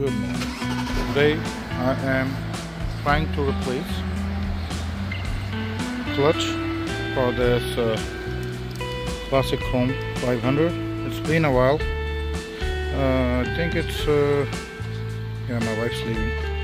Good morning. Today I am trying to replace clutch for this uh, classic chrome 500. It's been a while. Uh, I think it's uh, yeah my wife's leaving.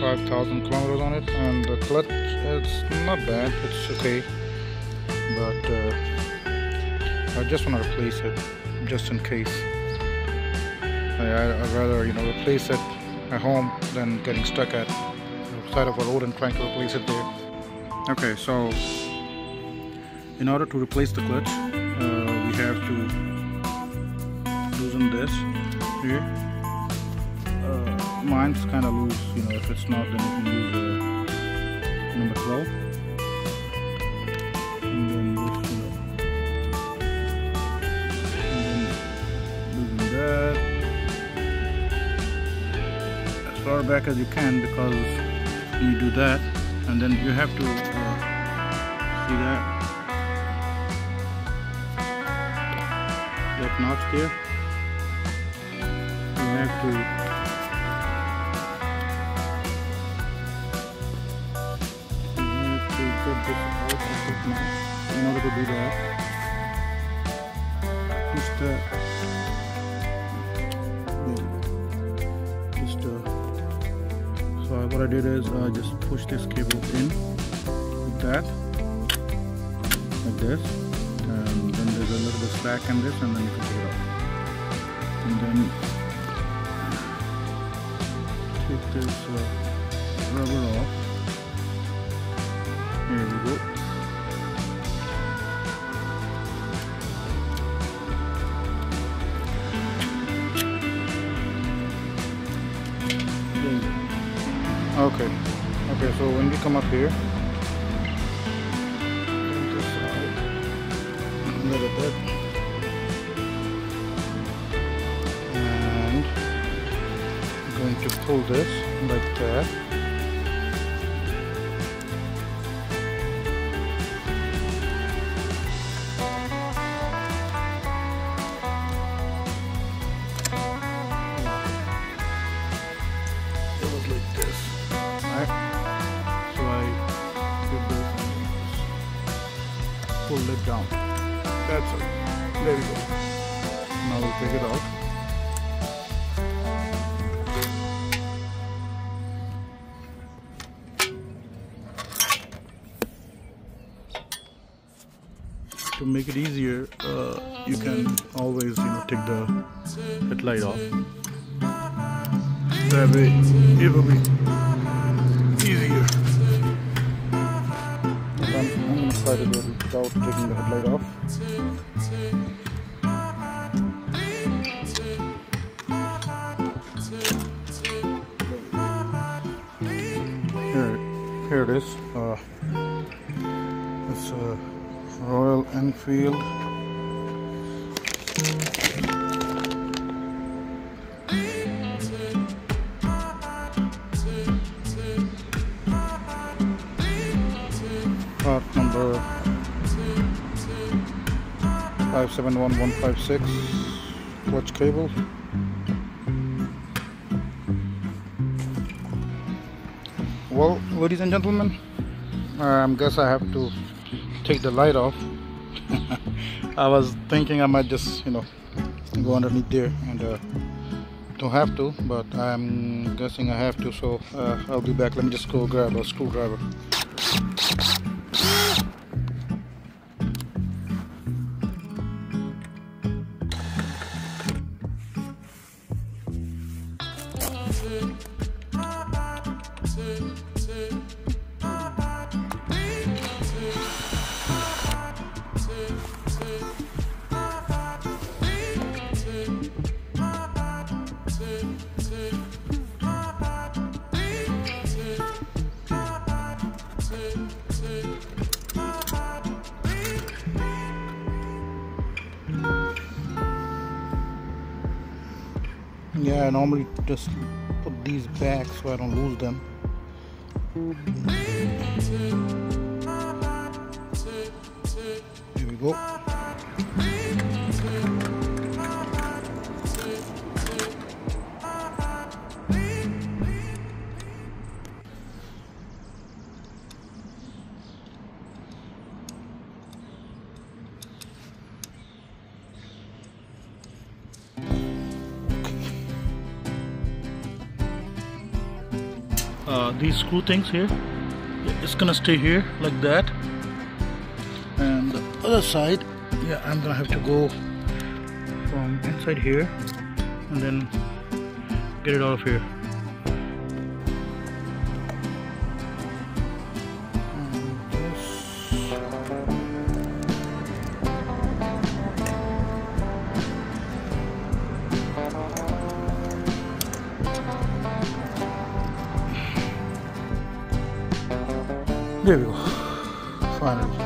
5,000 kilometers on it, and the clutch it's not bad. It's okay, but uh, I just want to replace it just in case. I, I'd rather you know replace it at home than getting stuck at the side of a road and trying to replace it there. Okay, so in order to replace the clutch, uh, we have to loosen this here. Mine's kind of loose, you know. If it's not, then you can use uh, number 12. And then this, you know. And then loosen that as far back as you can because you do that, and then you have to uh, see that that notch there. You have to in order to do that. Just uh, just uh, so what I did is I just push this cable in with that like this and then there's a little bit of slack in this and then you can take it off. And then take this uh, rubber off. Here we go so when we come up here out uh, a little bit. And I'm going to pull this like that that's it there we go. Now we'll take it out. To make it easier uh, you can always you know take the headlight off. That way it will be easier. I'm, I'm gonna try to do it without taking the headlight off here it is. Uh, it's a Royal Enfield. Part number 571156 clutch cable. Well ladies and gentlemen I um, guess I have to take the light off. I was thinking I might just you know go underneath there and uh, don't have to but I'm guessing I have to so uh, I'll be back. Let me just go grab a screwdriver yeah I normally just these back so I don't lose them. Here we go uh, these screw things here. It's gonna stay here like that. And the other side yeah I'm gonna have to go from inside here and then get it out of here There we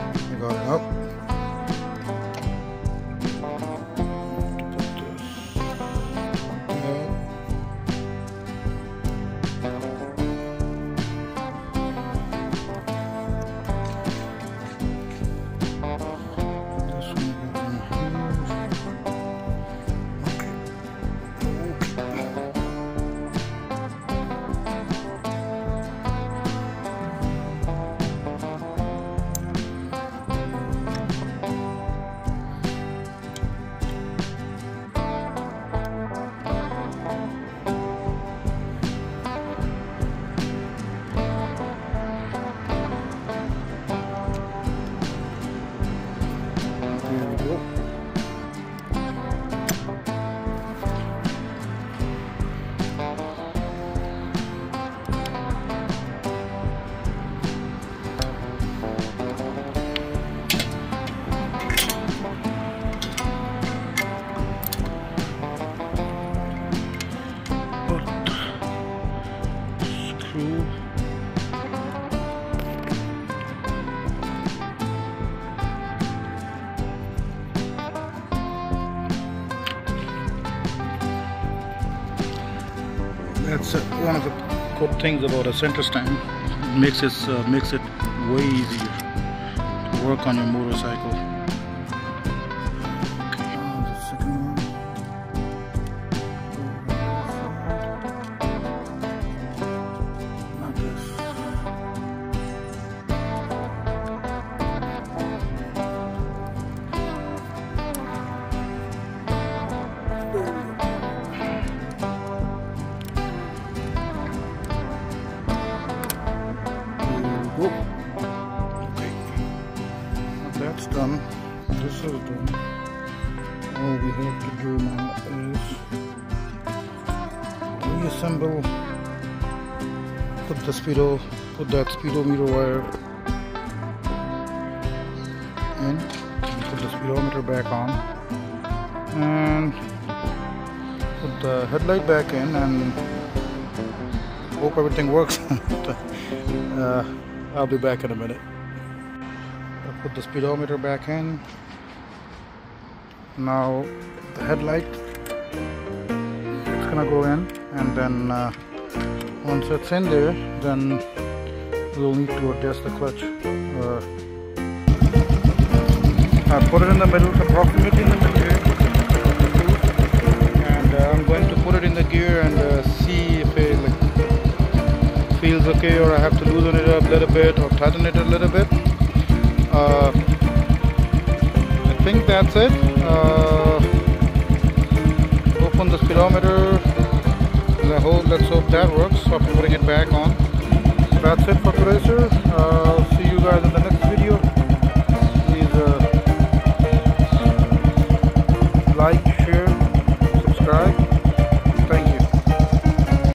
that's uh, one of the good things about a center stand. It makes it uh, makes it way easier to work on your motorcycle Okay. That's done. This is done. All we have to do now is reassemble, put the speedo, put that speedometer wire in, put the speedometer back on, and put the headlight back in and hope everything works. uh, I'll be back in a minute. I'll put the speedometer back in. Now the headlight it's gonna go in and then uh, once it's in there then we'll need to adjust the clutch. Uh, I put it in the middle, approximately in the little bit or tighten it a little bit. Uh, I think that's it. Uh, open the speedometer. let's hope that works after putting it back on. that's it for today. Uh, see you guys in the next video.